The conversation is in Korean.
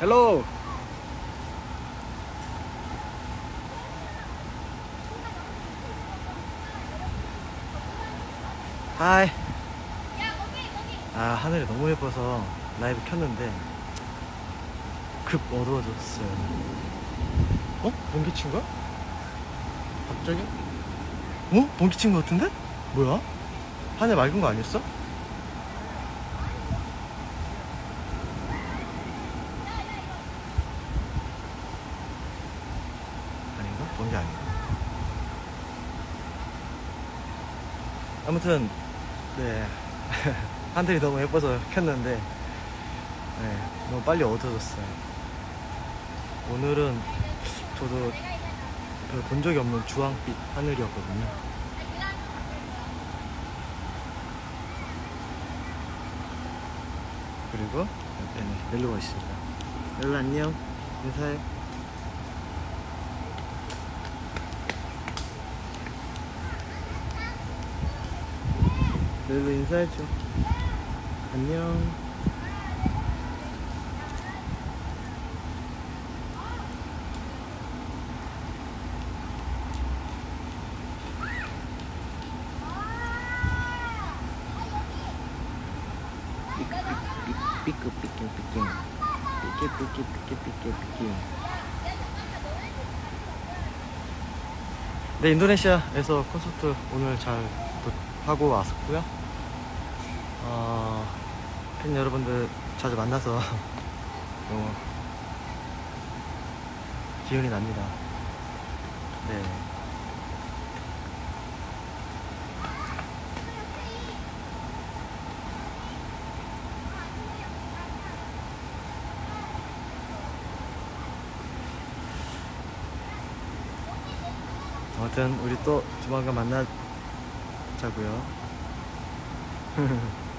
Hello hi 아 하늘이 너무 예뻐서 라이브 켰는데 급 어두워졌어요 어? 번개 친 거야? 갑자기? 어? 번개 친거 같은데? 뭐야? 하늘 맑은 거 아니었어? 아닌가? 번개 아닌가? 아무튼 네 하늘이 너무 예뻐서 켰는데 네 너무 빨리 어두워졌어요 오늘은 저도 별본 적이 없는 주황빛 하늘이었거든요 그리고 옆에는 멜로가 있습니다 멜로 안녕 인사해 멜로 인사해줘 안녕 삐끄 삐끼 삐끼 삐끼 삐끼 삐끼 삐끼 삐끼 네 인도네시아에서 콘서트 오늘 잘 도- 하고 왔고요 어, 팬 여러분들 자주 만나서 너무 기운이 납니다. 네. 아무튼 우리 또 조만간 만나자고요